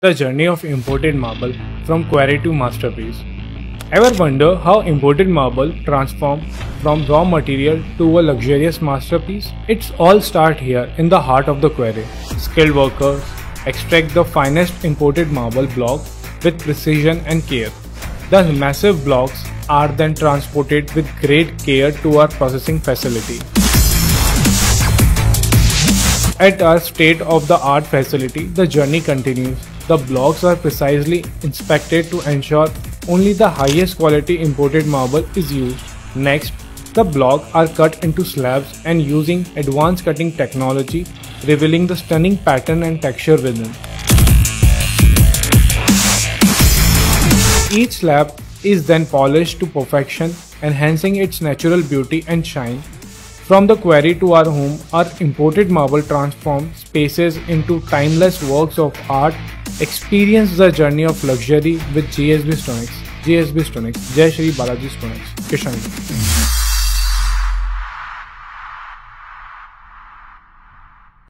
The journey of imported marble from quarry to masterpiece. Ever wonder how imported marble transform from raw material to a luxurious masterpiece? It's all start here in the heart of the quarry. Skilled workers extract the finest imported marble block with precision and care. The massive blocks are then transported with great care to our processing facility. At our state of the art facility, the journey continues. The blocks are precisely inspected to ensure only the highest quality imported marble is used. Next, the blocks are cut into slabs and using advanced cutting technology, revealing the stunning pattern and texture within. Each slab is then polished to perfection, enhancing its natural beauty and shine. From the quarry to our home, our imported marble transforms spaces into timeless works of art. Experience the journey of luxury with JSB Stonex. JSB Stonex. Jai Shree Balaji Stonex. Kishan.